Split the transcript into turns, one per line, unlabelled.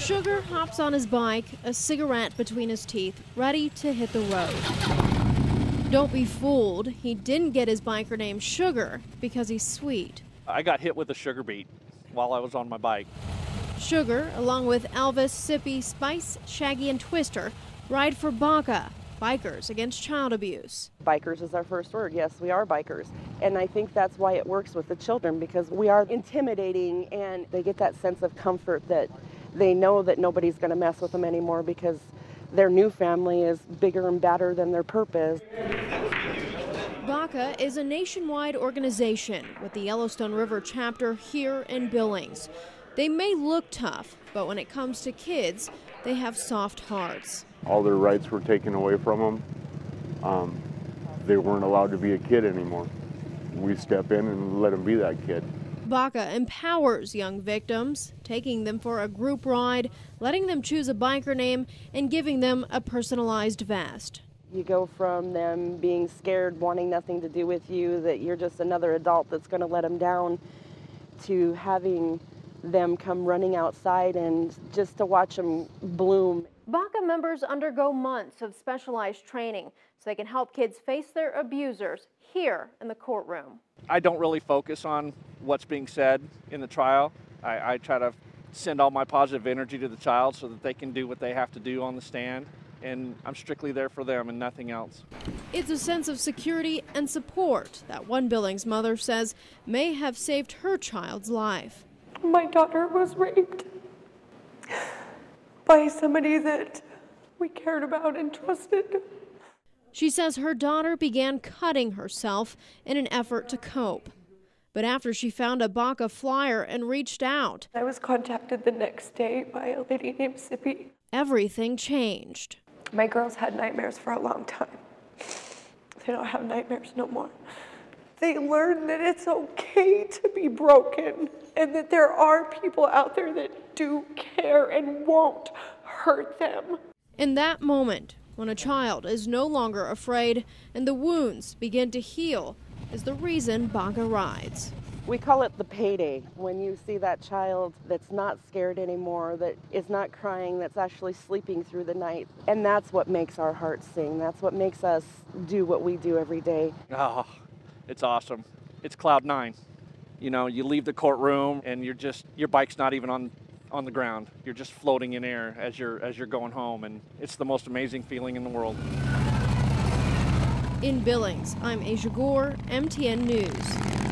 Sugar hops on his bike, a cigarette between his teeth, ready to hit the road. Don't be fooled, he didn't get his biker name Sugar because he's sweet.
I got hit with a sugar beet while I was on my bike.
Sugar, along with Elvis, Sippy, Spice, Shaggy, and Twister, ride for BACA, Bikers Against Child Abuse.
Bikers is our first word. Yes, we are bikers. And I think that's why it works with the children because we are intimidating and they get that sense of comfort that they know that nobody's going to mess with them anymore because their new family is bigger and better than their purpose.
BACA is a nationwide organization with the Yellowstone River chapter here in Billings. They may look tough, but when it comes to kids, they have soft hearts.
All their rights were taken away from them. Um, they weren't allowed to be a kid anymore. We step in and let them be that kid.
BACA empowers young victims, taking them for a group ride, letting them choose a biker name, and giving them a personalized vest.
You go from them being scared, wanting nothing to do with you, that you're just another adult that's going to let them down, to having them come running outside and just to watch them bloom.
BACA members undergo months of specialized training so they can help kids face their abusers here in the courtroom.
I don't really focus on what's being said in the trial. I, I try to send all my positive energy to the child so that they can do what they have to do on the stand and I'm strictly there for them and nothing else.
It's a sense of security and support that one Billings mother says may have saved her child's life.
My daughter was raped by somebody that we cared about and trusted.
She says her daughter began cutting herself in an effort to cope. But after she found a BACA flyer and reached out,
I was contacted the next day by a lady named Sippy.
Everything changed.
My girls had nightmares for a long time. They don't have nightmares no more. They learn that it's okay to be broken and that there are people out there that do care and won't hurt them.
In that moment, when a child is no longer afraid and the wounds begin to heal, is the reason BACA rides.
We call it the payday when you see that child that's not scared anymore, that is not crying, that's actually sleeping through the night. And that's what makes our hearts sing. That's what makes us do what we do every day.
Oh, it's awesome. It's cloud nine. You know, you leave the courtroom and you're just your bike's not even on on the ground. You're just floating in air as you're as you're going home and it's the most amazing feeling in the world.
In Billings, I'm Asia Gore, MTN News.